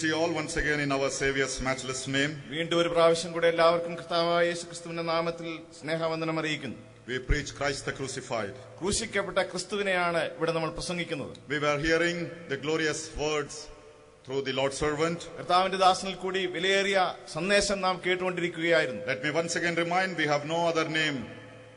to you all once again in our Savior's matchless name. വീണ്ടും ഒരു പ്രാവശ്യം കൂടെ എല്ലാവർക്കും കർത്താവായ യേശുക്രിസ്തുവിന്റെ നാമത്തിൽ സ്നേഹവന്ദനം അറിയിക്കുന്നു We preach Christ the crucified. ക്രൂശിക്കപ്പെട്ട ക്രിസ്തുവിനെയാണ് ഇവിടെ നമ്മൾ പ്രസംഗിക്കുന്നത് We were hearing the glorious words through the Lord's servant. കർത്താവിന്റെ ദാസനിൽ കൂടി വിലയേറിയ സന്ദേശം നാം കേട്ടുകൊണ്ടിരിക്കുകയായിരുന്നു Let me once again remind we have no other name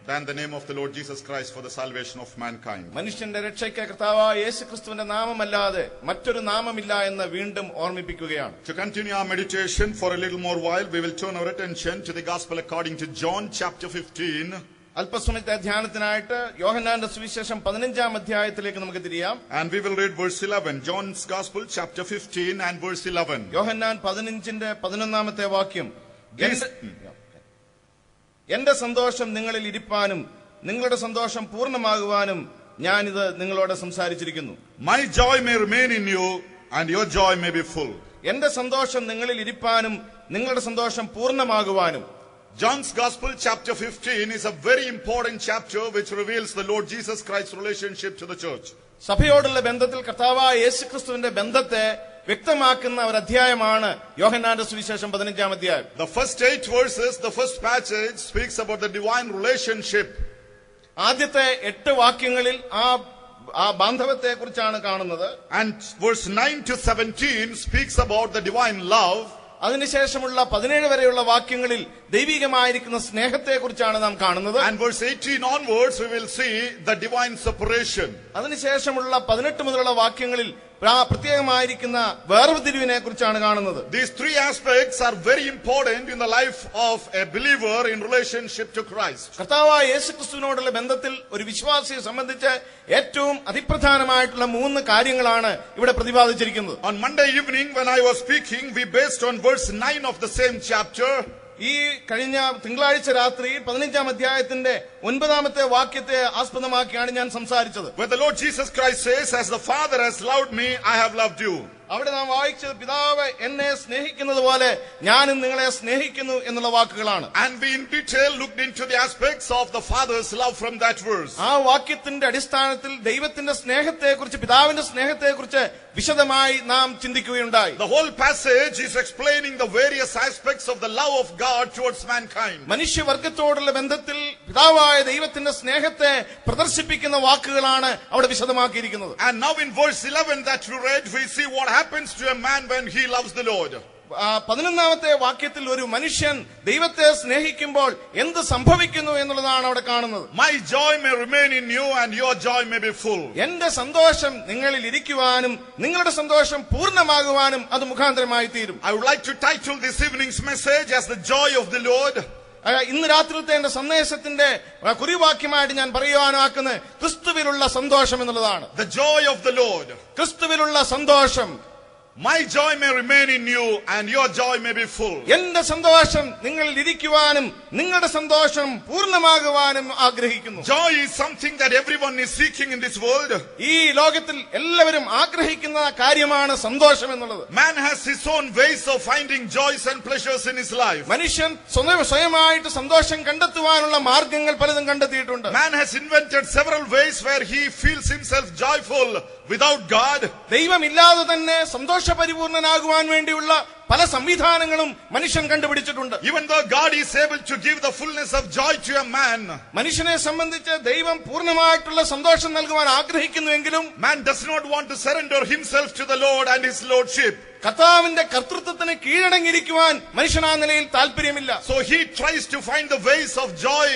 than the name of the Lord Jesus Christ for the salvation of mankind. മനുഷ്യന്റെ രക്ഷയ്ക്ക് കർത്താവായ യേശു ക്രിസ്തുവിന്റെ നാമമല്ലാതെ മറ്റൊരു നാമമില്ല എന്ന് വീണ്ടും ഓർമ്മിപ്പിക്കുകയാണ് To continue our meditation for a little more while, we will turn our attention to the Gospel according to John chapter 15. അല്പസമയത്തെ ധ്യാനത്തിനായിട്ട് യോഹന്നാന്റെ സുവിശേഷം പതിനഞ്ചാം അധ്യായത്തിലേക്ക് നമുക്ക് തിരിയാം And we will read verse 11. John's Gospel chapter 15 and verse 11. യോഹന്നാൻ പതിനഞ്ചിന്റെ പതിനൊന്നാമത്തെ വാക്യം This- എന്റെ- സന്തോഷം നിങ്ങളിൽ ഇരിപ്പാനും നിങ്ങളുടെ സന്തോഷം പൂർണമാകുവാനും ഇത് നിങ്ങളോട് സംസാരിച്ചിരിക്കുന്നു. My joy may remain in you and your joy may be full എന്റെ സന്തോഷം നിങ്ങളിൽ ഇരിപ്പാനും നിങ്ങളുടെ സന്തോഷം പൂർണമാകുവാനും. John's Gospel chapter 15 is a very important chapter which reveals the Lord Jesus Christ's relationship to the church. സഭയോടുള്ള ബന്ധത്തിൽ കർത്താവായ യേശുക്രിസ്തുവിന്റെ ബന്ധത്തെ വ്യക്തമാക്കുന്ന ഒരു അധ്യായമാണ് യോഹന്നാന്റെ സുവിശേഷം പതിനഞ്ചാം അധ്യായം The first eight verses the first passage speaks about the divine relationship. ആദ്യത്തെ എട്ട് വാക്യങ്ങളിൽ ആ ആ ബാന്ധവത്തെ കുറിച്ചാണ് കാണുന്നത് And verse 9 to 17 speaks about the divine love. അതിനുശേഷമുള്ള പതിനേഴ് വരെയുള്ള വാക്യങ്ങളിൽ ദൈവികമായിരിക്കുന്ന സ്നേഹത്തെ കുറിച്ചാണ് നാം കാണുന്നത് And verse 18 onwards, we will see the divine separation. അതിനുശേഷമുള്ള പതിനെട്ട് മുതലുള്ള വാക്യങ്ങളിൽ പ്രത്യേകമായിരിക്കുന്ന വേർതിരിവിനെ കുറിച്ചാണ് കാണുന്നത് These three aspects are very important in the life of a believer in relationship to Christ. കർത്താവായ യേശുക്രിസ്തുവിനോടുള്ള ബന്ധത്തിൽ ഒരു വിശ്വാസിയെ സംബന്ധിച്ച് ഏറ്റവും അതിപ്രധാനമായിട്ടുള്ള മൂന്ന് കാര്യങ്ങളാണ് ഇവിടെ പ്രതിപാദിച്ചിരിക്കുന്നത് On Monday evening, when I was speaking, we based on verse 9 of the same chapter. ഈ കഴിഞ്ഞ തിങ്കളാഴ്ച രാത്രി പതിനഞ്ചാം അധ്യായത്തിന്റെ ഒൻപതാമത്തെ വാക്യത്തെ ആസ്പദമാക്കിയാണ് ഞാൻ സംസാരിച്ചത് Where the Lord Jesus Christ says, As the Father has loved me, I have loved you. അവിടെ നാം വായിച്ചത് പിതാവ് എന്നെ സ്നേഹിക്കുന്നത് പോലെ ഞാനും നിങ്ങളെ സ്നേഹിക്കുന്നു എന്നുള്ള വാക്കുകളാണ് And we in detail looked into the aspects of the Father's love from that verse. ആ വാക്യത്തിന്റെ അടിസ്ഥാനത്തിൽ ദൈവത്തിന്റെ സ്നേഹത്തെക്കുറിച്ച് പിതാവിന്റെ സ്നേഹത്തെക്കുറിച്ച് വിശദമായി നാം ചിന്തിക്കുകയുണ്ടായി The whole passage is explaining the various aspects of the love of God towards mankind. മനുഷ്യവർഗത്തോടുള്ള ബന്ധത്തിൽ പിതാവായ ദൈവത്തിന്റെ സ്നേഹത്തെ പ്രദർശിപ്പിക്കുന്ന വാക്കുകളാണ് അവിടെ വിശദമാക്കിയിരിക്കുന്നത് And now in verse 11 that we read, we see what happens to a man when he loves the Lord. ആ, പതിനൊന്നാമത്തെ വാക്യത്തിൽ ഒരു മനുഷ്യൻ ദൈവത്തെ സ്നേഹിക്കുമ്പോൾ എന്ത് സംഭവിക്കുന്നു എന്നുള്ളതാണ് അവിടെ കാണുന്നത് My joy may remain in you and your joy may be full. എന്റെ സന്തോഷം നിങ്ങളിൽ ഇരിക്കുവാനും നിങ്ങളുടെ സന്തോഷം പൂർണ്ണമാകുവാനും അത് മുഖാന്തരമായി തീരും I would like to title this evening's message as the joy of the Lord. ഇന്ന് രാത്രിത്തെ എന്റെ സന്ദേശത്തിന്റെ കുറിവാക്യമായിട്ട് ഞാൻ പറയുവാനാക്കുന്നത് ക്രിസ്തുവിലുള്ള സന്തോഷം എന്നുള്ളതാണ്. The joy of the Lord ക്രിസ്തുവിലുള്ള സന്തോഷം. My joy may remain in you and your joy may be full. എന്റെ സന്തോഷം നിങ്ങളിൽ ഇരിക്കുവാനും നിങ്ങളുടെ സന്തോഷം പൂർണ്ണമാകുവാനും ആഗ്രഹിക്കുന്നു Joy is something that everyone is seeking in this world. ഈ ലോകത്തിൽ എല്ലാവരും ആഗ്രഹിക്കുന്ന കാര്യമാണ് സന്തോഷം എന്നുള്ളത് Man has his own ways of finding joys and pleasures in his life. മനുഷ്യൻ സ്വയം സ്വയമായിട്ട് സന്തോഷം കണ്ടെത്തുവാനുള്ള മാർഗങ്ങൾ പലതും കണ്ടെത്തിയിട്ടുണ്ട് Man has invented several ways where he feels himself joyful without God. ദൈവമില്ലാതെ തന്നെ സന്തോഷപരിപൂർണനാകുവാൻ വേണ്ടിയുള്ള പല സംവിധാനങ്ങളും മനുഷ്യൻ കണ്ടുപിടിച്ചിട്ടുണ്ട് Even though God is able to give the fullness of joy to a man, മനുഷ്യനെ സംബന്ധിച്ച് ദൈവം പൂർണമായിട്ടുള്ള സന്തോഷം നൽകുവാൻ ആഗ്രഹിക്കുന്നുവെങ്കിലും man does not want to surrender himself to the Lord and his lordship. കർത്താവിന്റെ കർത്തൃത്വത്തിന് കീഴടങ്ങിയിരിക്കുവാൻ മനുഷ്യൻ ആ നിലയിൽ താല്പര്യമില്ല so he tries to find the ways of joy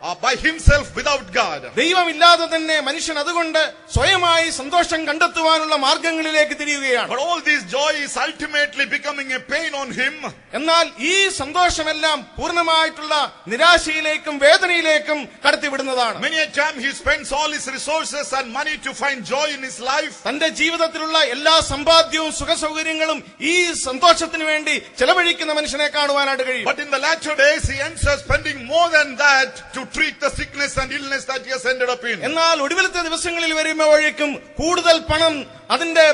uh, by himself without God. ദൈവമില്ലാതെ തന്നെ മനുഷ്യൻ അതുകൊണ്ട് സ്വയമായി സന്തോഷം കണ്ടെത്തുവാനുള്ള മാർഗങ്ങളിലേക്ക് തിരിയുകയാണ് But all this joy is ultimately becoming a pain on him. എന്നാൽ ഈ സന്തോഷമെല്ലാം പൂർണമായിട്ടുള്ള നിരാശയിലേക്കും വേദനയിലേക്കും കടത്തിവിടുന്നതാണ് Many a time he spends all his resources and money to find joy in his life. തന്റെ ജീവിതത്തിലുള്ള എല്ലാ സമ്പാദ്യവും സുഖസൗകര്യങ്ങളും ഈ സന്തോഷത്തിന് വേണ്ടി ചെലവഴിക്കുന്ന മനുഷ്യനെ കാണുവാനായിട്ട് കഴിയും But in the latter days, he ends up spending more than that to treat the sickness and illness that he has ended up in. എന്നാൽ ഒടുവിലത്തെ ദിവസങ്ങളിൽ വരുമ്പോഴേക്കും കൂടുതൽ പണം അതിന്റെ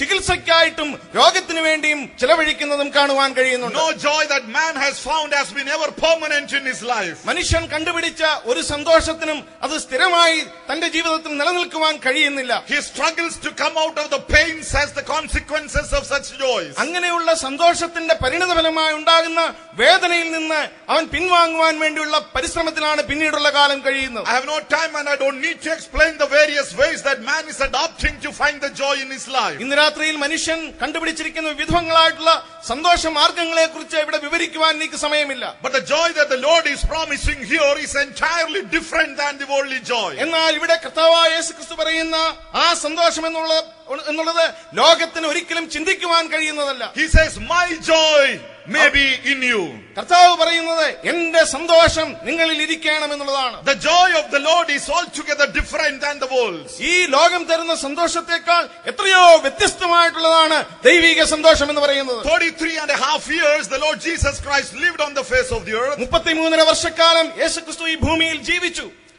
ചികിത്സയ്ക്കായിട്ടും രോഗത്തിനു വേണ്ടിയും ചെലവഴിക്കുന്നതും കാണുവാൻ കഴിയുന്നുണ്ട് No joy that man has found has been ever permanent in his life. മനുഷ്യൻ കണ്ടുപിടിച്ച ഒരു സന്തോഷത്തിനും അത് സ്ഥിരമായി തന്റെ ജീവിതത്തിൽ നിലനിൽക്കുവാൻ കഴിയുന്നില്ല He struggles to come out of the pains as the consequences of such joys. അങ്ങനെയുള്ള സന്തോഷത്തിന്റെ പരിണിതഫലമായി ഉണ്ടാകുന്ന വേദനയിൽ നിന്ന് അവൻ പിൻവാങ്ങുവാൻ വേണ്ടിയുള്ള പരിശ്രമത്തിലാണ് എങ്ങനെയാണ് പിന്നീടുള്ള കാലം കഴിയുന്നത്. I have no time and I don't need to explain the various ways that man is adopting to find the joy in his life ഇന്ന് രാത്രിയിൽ മനുഷ്യൻ കണ്ടുപിടിച്ചിരിക്കുന്ന വിധവങ്ങളായിട്ടുള്ള സന്തോഷ മാർഗങ്ങളെ കുറിച്ച് ഇവിടെ വിവരിക്കുവാൻ എനിക്ക് സമയമില്ല. But the joy that the Lord is promising here is entirely different than the worldly joy എന്നാൽ ഇവിടെ കർത്താവായ യേശുക്രിസ്തു പറയുന്ന ആ സന്തോഷം എന്നുള്ള എന്നുള്ളത് ലോകത്തിന് ഒരിക്കലും ചിന്തിക്കുവാൻ കഴിയുന്നതല്ല. He says my joy may be in you. കർത്താവ് പറയുന്നത് എന്റെ സന്തോഷം നിങ്ങളിൽ ഇരിക്കണം എന്നുള്ളതാണ് The joy of the Lord is altogether different than the world ഈ ലോകം തരുന്ന സന്തോഷത്തെക്കാൾ എത്രയോ വ്യത്യസ്തമായിട്ടുള്ളതാണ് ദൈവിക സന്തോഷം എന്ന് പറയുന്നത്. 33 and a half years the Lord Jesus Christ lived on the face of the earth. മുപ്പത്തിമൂന്നര വർഷക്കാലം യേശുക്രിസ്തു ഈ ഭൂമിയിൽ ജീവിച്ചു.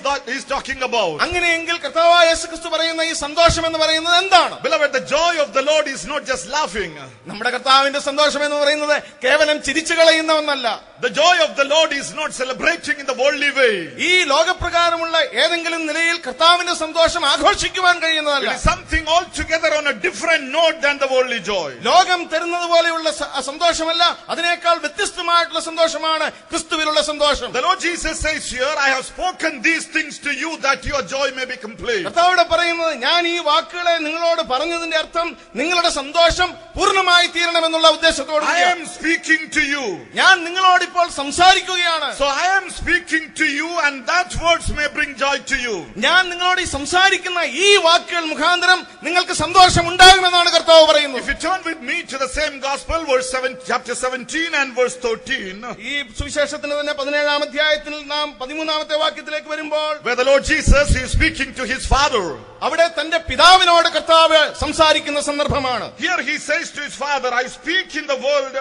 he's, he is talking about? അങ്ങനെയെങ്കിൽ കർത്താവായ യേശു ക്രിസ്തു പറയുന്ന ഈ സന്തോഷം എന്ന് പറയുന്നത് എന്താണ് Beloved, the joy of the Lord is not just laughing. നമ്മുടെ കർത്താവിന്റെ സന്തോഷം എന്ന് പറയുന്നത് കേവലം ചിരിച്ചു കളയുന്ന ഒന്നല്ല The joy of the Lord is not celebrating in the worldly way. ഈ ലോകപ്രകാരമുള്ള ഏതെങ്കിലും നിലയിൽ കർത്താവിന്റെ സന്തോഷം ആഘോഷിക്കുവാൻ It is something altogether on a different note than the worldly joy. ലോകം തരുന്നത് പോലെയുള്ള സന്തോഷമല്ല അതിനേക്കാൾ വ്യത്യസ്തമായിട്ടുള്ള സന്തോഷമാണ് ക്രിസ്തുവിലുള്ള സന്തോഷം The Lord Jesus says here, I have spoken these things to you that your joy may be complete. കർത്താവിടെ പറയുന്നത് ഞാൻ ഈ വാക്കുകളെ നിങ്ങളോട് പറഞ്ഞതിന്റെ അർത്ഥം നിങ്ങളുടെ സന്തോഷം പൂർണ്ണമായി തീരണമെന്നുള്ള ഉദ്ദേശത്തോട് I am speaking to you. ഞാൻ നിങ്ങളോട് ഇപ്പോൾ സംസാരിക്കുകയാണ് So I am speaking to you and that words may bring joy to you. ഞാൻ നിങ്ങളോട് ഈ സംസാരിക്കുന്ന ഈ വാക്കുകൾ മുഖാന്തരം നിങ്ങൾക്ക് സന്തോഷം ഉണ്ടാകുമെന്നാണ് കർത്താവ് പറയുന്നത് If you turn with me to the same gospel, verse 7, chapter 17 and verse 13, ഈ സുവിശേഷത്തിന് തന്നെ പതിനേഴാം അധ്യായത്തിൽ നാം പതിമൂന്നാമത്തെ വാക്യത്തിലേക്ക് വരുമ്പോൾ Where the Lord Jesus is speaking to his Father. അവിടെ തന്റെ പിതാവിനോട് കർത്താവ് സംസാരിക്കുന്ന സന്ദർഭമാണ് Here he says to his Father, I speak in the world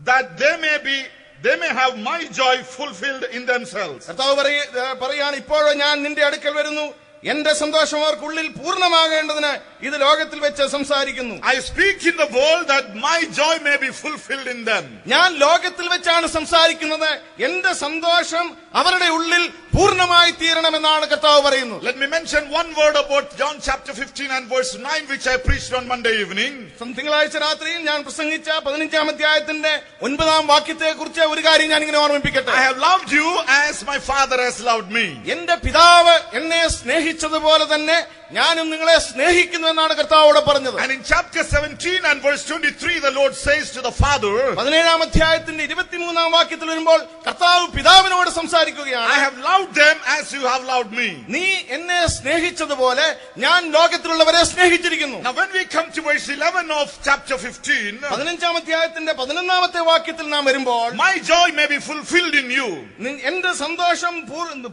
that they may be, they may have my joy fulfilled in themselves. കർത്താവ് പറയ- ഏ, പറയാണ് ഇപ്പോഴോ ഞാൻ നിന്റെ അടുക്കൽ വരുന്നു എന്റെ സന്തോഷം അവർക്കുള്ളിൽ പൂർണമാകേണ്ടതിന് ഇത് ലോകത്തിൽ വെച്ച് സംസാരിക്കുന്നു I speak in the world that my joy may be fulfilled in them. ഞാൻ ലോകത്തിൽ വെച്ചാണ് സംസാരിക്കുന്നത് എന്റെ സന്തോഷം അവരുടെ ഉള്ളിൽ പൂർണമായി തീരണമെന്നാണ് കർത്താവ് പറയുന്നത് Let me mention one word about John chapter 15 and verse 9, which I preached on Monday evening. തിങ്കളാഴ്ച രാത്രിയിൽ ഞാൻ പ്രസംഗിച്ച പതിനഞ്ചാം അധ്യായത്തിന്റെ ഒൻപതാം വാക്യത്തെ കുറിച്ച് ഒരു കാര്യം ഞാൻ ഇങ്ങനെ ഓർമ്മിപ്പിക്കട്ടെ I have loved you as my Father has loved me. എന്റെ പിതാവ് എന്നെ സ്നേഹിച്ചതുപോലെ തന്നെ ഞാനും നിങ്ങളെ സ്നേഹിക്കുന്നു എന്നാണ് കർത്താവോട് പറഞ്ഞത് And in chapter 17 and verse 23, the Lord says to the Father, പതിനേഴാം അധ്യായത്തിന്റെ ഇരുപത്തിമൂന്നാം വാക്യത്തിൽ വരുമ്പോൾ കർത്താവ് പിതാവിനോട് സംസാരിക്കുകയാണ് I have loved them as you have loved me. നീ എന്നെ സ്നേഹിച്ചതുപോലെ ഞാൻ ലോകത്തിലുള്ളവരെ സ്നേഹിച്ചിരിക്കുന്നു Now, when we come to verse 11 of chapter 15, പതിനഞ്ചാം അധ്യായത്തിന്റെ പതിനൊന്നാമത്തെ വാക്യത്തിൽ നാം വരുമ്പോൾ my joy may be fulfilled in you. എന്റെ സന്തോഷം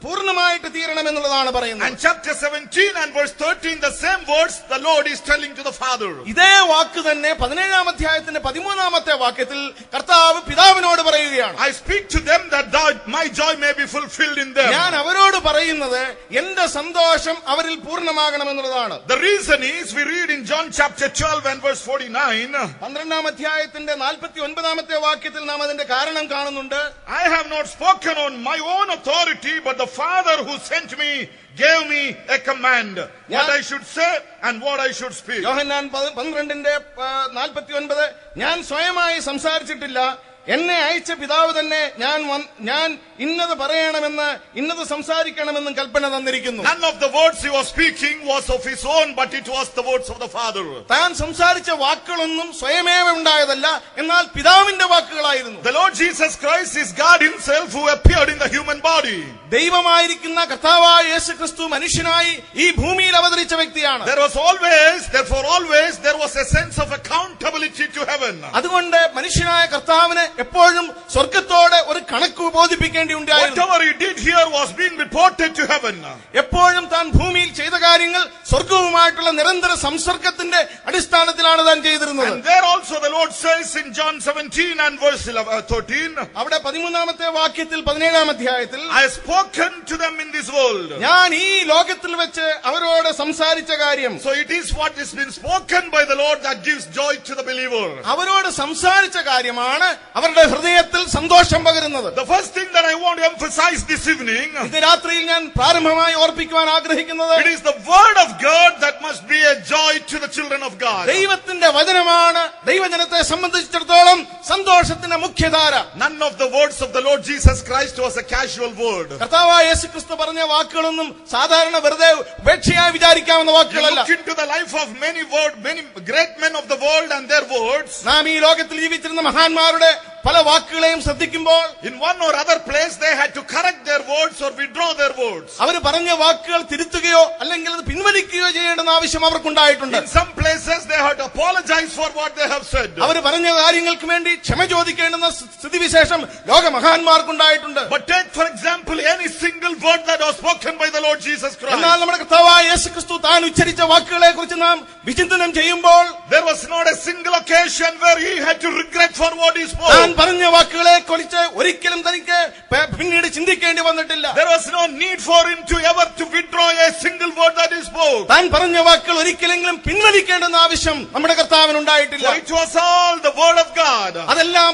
പൂർണമായിട്ട് തീരണം എന്നുള്ളതാണ് പറയുന്നത് And chapter 17 and verse 13, the same words the Lord is telling to the Father. ഇതേ വാക്ക് തന്നെ പതിനേഴാം അധ്യായത്തിന്റെ പതിമൂന്നാമത്തെ വാക്യത്തിൽ കർത്താവ് പിതാവിനോട് പറയുകയാണ് I speak to them that thou, my joy may be fulfilled in them. ഞാൻ അവരോട് പറയുന്നത് എന്റെ സന്തോഷം അവരിൽ പൂർണമാകണമെന്നുള്ളതാണ് The reason is, we read in John chapter 12 and verse 49, പന്ത്രണ്ടാം അധ്യായത്തിന്റെ നാൽപ്പത്തി ഒൻപതാമത്തെ വാക്യത്തിൽ നാം അതിന്റെ കാരണം കാണുന്നുണ്ട് I have not spoken on my own authority, but the Father who sent me gave me a command, what Yeah. I should say and what I should speak. യോഹന്നാൻ പത്- പന്ത്രണ്ടിന്റെ നാൽപ്പത്തി ഒൻപത് ഞാൻ സ്വയമായി സംസാരിച്ചിട്ടില്ല എന്നെ അയച്ച പിതാവ് തന്നെ ഞാൻ ഞാൻ ഇന്നത് പറയണമെന്ന് ഇന്നത് സംസാരിക്കണമെന്നും കൽപ്പന തന്നിരിക്കുന്നു None of the words he was speaking was of his own, but it was the words of the Father. താൻ സംസാരിച്ച വാക്കുകളൊന്നും സ്വയമേവ ഉണ്ടായതല്ല എന്നാൽ പിതാവിന്റെ വാക്കുകളായിരുന്നു The Lord Jesus Christ is God himself who appeared in the human body. ദൈവമായിരിക്കുന്ന കർത്താവായ യേശുക്രിസ്തു മനുഷ്യനായി ഈ ഭൂമിയിൽ അവതരിച്ച വ്യക്തിയാണ് There was always, therefore always, there was a sense of accountability to heaven. അതുകൊണ്ട് മനുഷ്യനായ കർത്താവിന് എപ്പോഴും സ്വർഗത്തോടെ ഒരു കണക്ക് ബോധിപ്പിക്കേണ്ടി ഉണ്ടായിരുന്നു. എപ്പോഴും താൻ ഭൂമിയിൽ ചെയ്ത കാര്യങ്ങൾ സ്വർഗവുമായിട്ടുള്ള നിരന്തര സംസർഗത്തിന്റെ അടിസ്ഥാനത്തിലാണ് താൻ ചെയ്തിരുന്നത് And there also the Lord says in John 17 and verse 11, uh, 13, അവിടെ പതിമൂന്നാമത്തെ വാക്യത്തിൽ പതിനേഴാം അധ്യായത്തിൽ. ഞാൻ ഈ ലോകത്തിൽ വെച്ച് അവരോട് സംസാരിച്ച കാര്യം So it is what has been spoken by the Lord that gives joy to the believer. അവരോട് സംസാരിച്ച കാര്യമാണ് അവരുടെ ഹൃദയത്തിൽ സന്തോഷം പകരുന്നത് first thing that I want to emphasize this evening, ഇത് രാത്രിയിൽ ഞാൻ പ്രാരംഭമായി ഓർപ്പിക്കുവാൻ ആഗ്രഹിക്കുന്നത് it is the word of God that must be a joy to the children of God. ദൈവത്തിന്റെ വചനമാണ് ദൈവജനത്തെ സംബന്ധിച്ചിടത്തോളം സന്തോഷത്തിന്റെ മുഖ്യധാര None of the words of the Lord Jesus Christ was a casual word. കർത്താവായ യേശുക്രിസ്തു പറഞ്ഞ വാക്കുകളൊന്നും സാധാരണ വെറുതെ ഉപേക്ഷയായി വിചാരിക്കാവുന്ന വാക്കുകളല്ല look into the life of many word, many great men of the world and their words. നാം ഈ ലോകത്തിൽ ജീവിച്ചിരുന്ന മഹാന്മാരുടെ പല വാക്കുകളെയും ശ്രദ്ധിക്കുമ്പോൾ In one or other place, they had to correct their words or withdraw their words. അവർ പറഞ്ഞ വാക്കുകൾ തിരുത്തുകയോ അല്ലെങ്കിൽ അത് പിൻവലിക്കുകയോ ചെയ്യേണ്ടുന്ന ആവശ്യം അവർക്കുണ്ടായിട്ടുണ്ട് In some places, apologize for what they have said. അവർ പറഞ്ഞ കാര്യങ്ങൾക്ക് വേണ്ടി ക്ഷമ ചോദിക്കേണ്ടുന്ന സ്ഥിതിവിശേഷം ലോക മഹാന്മാർക്കുണ്ടായിട്ടുണ്ട് But take, for example, any single word that was spoken by the Lord Jesus എന്നാൽ Christ. നമ്മുടെ കർത്താവായ യേശു ക്രിസ്തു താൻ ഉച്ചരിച്ച വാക്കുകളെ കുറിച്ച് നാം വിചിന്തനം ചെയ്യുമ്പോൾ There was not a single occasion where he had to regret for what he താൻ spoke. പറഞ്ഞ വാക്കുകളെ കുറിച്ച് ഒരിക്കലും തനിക്ക് പ- പിന്നീട് ചിന്തിക്കേണ്ടി വന്നിട്ടില്ല There was no need for him to ever to withdraw a single that താൻ പറഞ്ഞ വാക്കുകൾ ഒരിക്കലെങ്കിലും പിൻവലിക്കേണ്ടെന്ന ആവശ്യം നമ്മുടെ കർത്താവിന് ഉണ്ടായിട്ടില്ല it was all the word of God. അതെല്ലാം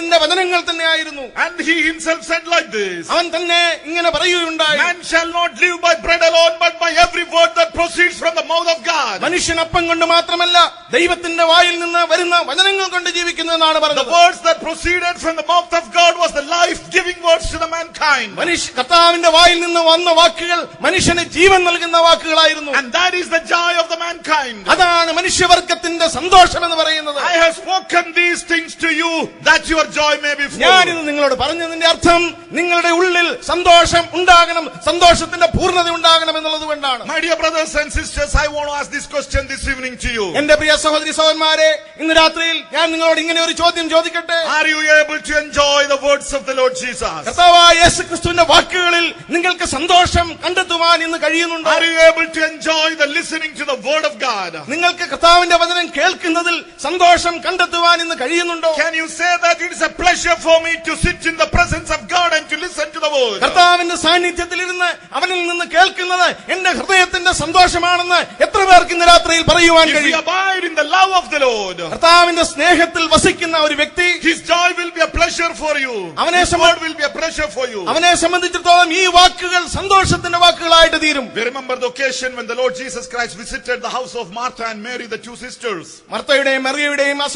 ദൈവത്തിന്റെ വചനങ്ങൾ തന്നെയായിരുന്നു And he himself said like this. അവൻ തന്നെ ഇങ്ങനെ പറയുകയുണ്ടായി Man shall not live by bread alone, but by every word that proceeds from the mouth of God. മനുഷ്യൻ അപ്പം കൊണ്ട് മാത്രമല്ല ദൈവത്തിന്റെ വായിൽ നിന്ന് വരുന്ന വചനങ്ങൾ കൊണ്ട് ജീവിക്കുന്നു എന്നാണ് The words that proceeded from the mouth of God was the life-giving words to the mankind. മനുഷ്യ കർത്താവിന്റെ വായിൽ നിന്ന് വന്ന വാക്കുകൾ മനുഷ്യന് ജീവൻ നൽകുന്ന വാക്കുകളായിരുന്നു And that is the joy of the mankind. അതാണ് മനുഷ്യവർഗത്തിന്റെ സന്തോഷം എന്ന് പറയുന്നത് I have spoken these things to you that your joy may be ഞാനിത് നിങ്ങളോട് പറഞ്ഞതിന്റെ അർത്ഥം നിങ്ങളുടെ ഉള്ളിൽ സന്തോഷം ഉണ്ടാകണം സന്തോഷത്തിന്റെ പൂർണത ഉണ്ടാകണം എന്നുള്ളത് കൊണ്ടാണ് My dear brothers and sisters, I want to ask this question this evening to you. എന്റെ പ്രിയ സഹോദരി സഹോദരന്മാരെ ഇന്ന് രാത്രിയിൽ ഞാൻ നിങ്ങളോട് ഇങ്ങനെ ഒരു ചോദ്യം ചോദിക്കട്ടെ Are you able to enjoy the words of the Lord Jesus? കർത്താവായ യേശു ക്രിസ്തുവിന്റെ വാക്കുകളിൽ നിങ്ങൾക്ക് സന്തോഷം കണ്ടെത്തുവാൻ ഇന്ന് കഴിയുന്നുണ്ടോ Are you able to enjoy the listening to the word of God? നിങ്ങൾക്ക് കർത്താവിന്റെ വചനം കേൾക്കുന്നതിൽ സന്തോഷം കണ്ടെത്തുവാൻ ഇന്ന് കഴിയുന്നുണ്ടോ Can you say that it is a pleasure for me to sit in the presence of God and to listen to the word? കർത്താവിന്റെ സാന്നിധ്യത്തിൽ ഇരുന്ന് അവനിൽ നിന്ന് കേൾക്കുന്നത് എന്റെ ഹൃദയത്തിന്റെ സന്തോഷമാണെന്ന് എത്ര പേർക്ക് ഇന്ന് രാത്രിയിൽ പറയുവാൻ If we കഴിയും abide in the love of the Lord, കർത്താവിന്റെ സ്നേഹത്തിൽ വസിക്കുന്ന ഒരു വ്യക്തി His joy will be a pleasure for you. അവനെ word will be a pleasure for you. അവനെ സംബന്ധിച്ചിടത്തോളം ഈ വാക്കുകൾ സന്തോഷത്തിന്റെ വാക്കുകളായിട്ട് തീരും We remember the occasion when the Lord Jesus Christ visited the house of Martha and Mary, the two sisters. മർത്തയുടെയും മറിയയുടെയും ആ